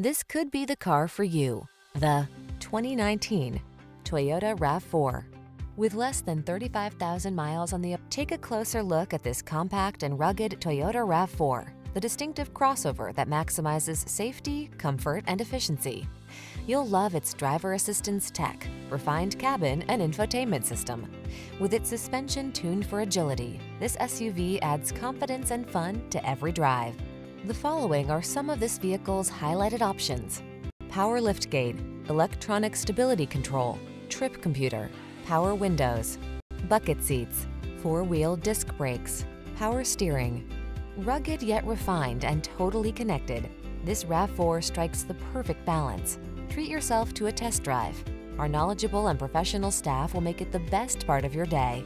This could be the car for you. The 2019 Toyota RAV4. With less than 35,000 miles on the up, take a closer look at this compact and rugged Toyota RAV4, the distinctive crossover that maximizes safety, comfort, and efficiency. You'll love its driver assistance tech, refined cabin, and infotainment system. With its suspension tuned for agility, this SUV adds confidence and fun to every drive. The following are some of this vehicle's highlighted options. Power liftgate, electronic stability control, trip computer, power windows, bucket seats, four-wheel disc brakes, power steering. Rugged yet refined and totally connected, this RAV4 strikes the perfect balance. Treat yourself to a test drive. Our knowledgeable and professional staff will make it the best part of your day.